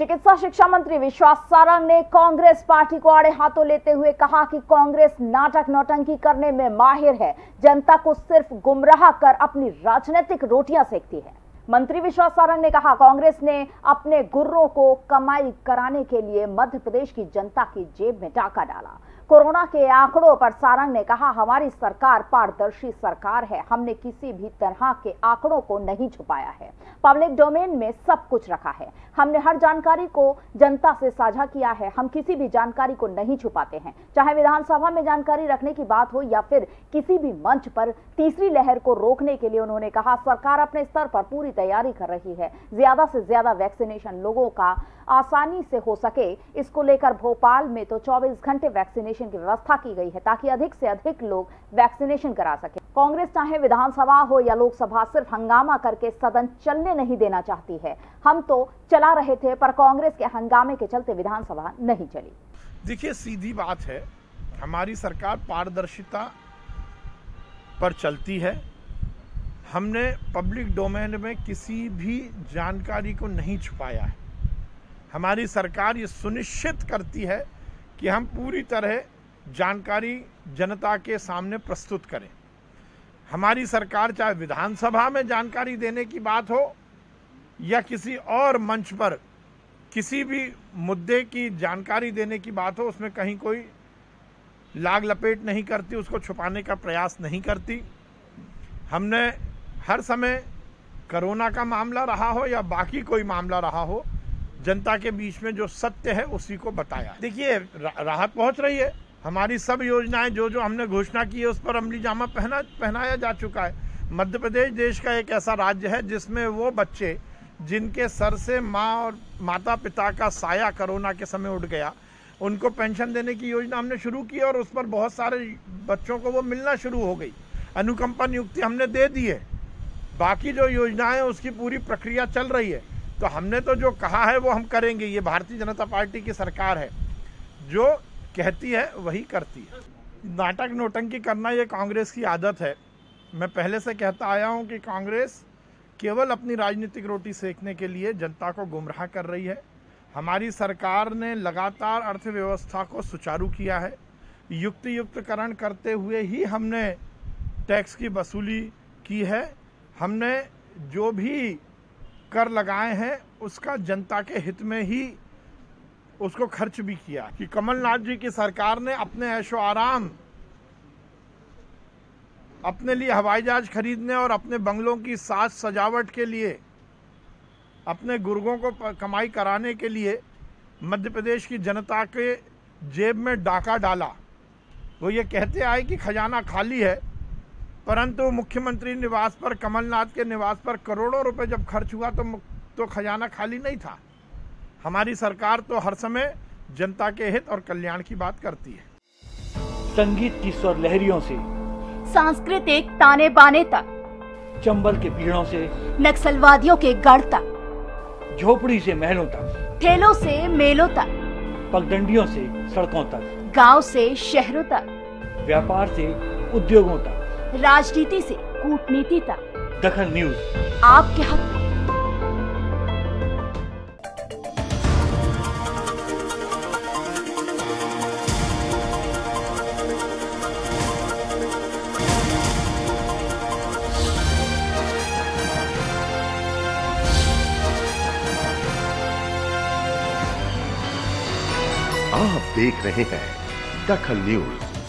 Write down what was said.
चिकित्सा शिक्षा मंत्री विश्वास सारंग ने कांग्रेस पार्टी को आड़े हाथों लेते हुए कहा कि कांग्रेस नाटक नौटंकी करने में माहिर है। जनता को सिर्फ़ गुमराह कर अपनी राजनीतिक रोटियाँ सेकती है। मंत्री विश्वास सारंग ने कहा, कांग्रेस ने अपने गुर्रों को कमाई कराने के लिए मध्य प्रदेश की जनता की जेब में डाका डाला। कोरोना के आंकड़ों पर सारंग ने कहा, हमारी सरकार पारदर्शी सरकार है। हमने किसी भी तरह के आंकड़ों को नहीं छुपाया है। पब्लिक डोमेन में सब कुछ रखा है। हमने हर जानकारी को जनता से साझा किया है। हम किसी भी जानकारी को नहीं छुपाते हैं। चाहे विधानसभा में जानकारी रखने की बात हो या फिर किसी भी मंच पर तीसरी लहर को रोकने के लिए उन्होंने कहा, सरकार अपने स्तर पर पूरी तैयारी कर रही है। ज़्यादा से ज़्यादा वैक्सीनेशन लोगों का आसानी से हो सके। इसको लेकर भोपाल में तो 24 घंटे वैक्सीनेशन की व्यवस्था की गई है ताकि अधिक से अधिक लोग वैक्सीनेशन करा सके। कांग्रेस चाहे विधानसभा हो या लोकसभा, सिर्फ़ हंगामा करके सदन चलने नहीं देना चाहती है। हम तो चला रहे थे, पर कांग्रेस के हंगामे के चलते विधानसभा नहीं चली। देखिए, सीधी बात है, हमारी सरकार पारदर्शिता पर चलती है। हमने पब्लिक डोमेन में किसी भी जानकारी को नहीं छुपाया है। हमारी सरकार ये सुनिश्चित करती है कि हम पूरी तरह जानकारी जनता के सामने प्रस्तुत करें। हमारी सरकार चाहे विधानसभा में जानकारी देने की बात हो या किसी और मंच पर किसी भी मुद्दे की जानकारी देने की बात हो, उसमें कहीं कोई लाग लपेट नहीं करती, उसको छुपाने का प्रयास नहीं करती। हमने हर समय कोरोना का मामला रहा हो या बाकी कोई मामला रहा हो जनता के बीच में जो सत्य है, उसी को बताया। देखिए राहत पहुँच रही है। हमारी सब योजनाएँ जो जो हमने घोषणा की है, उस पर अमली जामा पहना, पहनाया जा चुका है। मध्य प्रदेश देश का एक ऐसा राज्य है, जिसमें वो बच्चे, जिनके सर से माँ और माता पिता का साया कोरोना के समय उठ गया, उनको पेंशन देने की योजना हमने शुरू की और उस पर बहुत सारे बच्चों को वो मिलना शुरू हो गई। अनुकंपा नियुक्ति हमने दे दी है। बाकी जो योजनाएँ उसकी पूरी प्रक्रिया चल रही है। तो हमने तो जो कहा है वो हम करेंगे। ये भारतीय जनता पार्टी की सरकार है। जो कहती है, वही करती है। नाटक नोटंकी करना ये कांग्रेस की आदत है। मैं पहले से कहता आया हूँ कि कांग्रेस केवल अपनी राजनीतिक रोटी सेकने के लिए जनता को गुमराह कर रही है। हमारी सरकार ने लगातार अर्थव्यवस्था को सुचारू किया है। युक्त युक्तकरण करते हुए ही हमने टैक्स की वसूली की है। हमने जो भी कर लगाए हैं, उसका जनता के हित में ही उसको खर्च भी किया कि कमलनाथ जी की सरकार ने अपने ऐशो आराम, अपने लिए हवाई जहाज़ खरीदने और अपने बंगलों की साज सजावट के लिए, अपने गुर्गों को कमाई कराने के लिए मध्य प्रदेश की जनता के जेब में डाका डाला। वो ये कहते आए कि खजाना खाली है परंतु मुख्यमंत्री निवास पर कमलनाथ के निवास पर करोड़ों रुपए जब खर्च हुआ तो तो खजाना खाली नहीं था। हमारी सरकार तो हर समय जनता के हित और कल्याण की बात करती है। संगीत की स्वर लहरियों से सांस्कृतिक ताने बाने तक चंबल के पीड़ों से नक्सलवादियों के गढ़ तक झोपड़ी से महलों तक ठेलों से मेलों तक पगडंडियों से सड़कों तक गाँव से शहरों तक। व्यापार से उद्योगों तक। राजनीति से कूटनीति तक। दखन न्यूज़। आपके हक। आप देख रहे हैं दखल न्यूज़।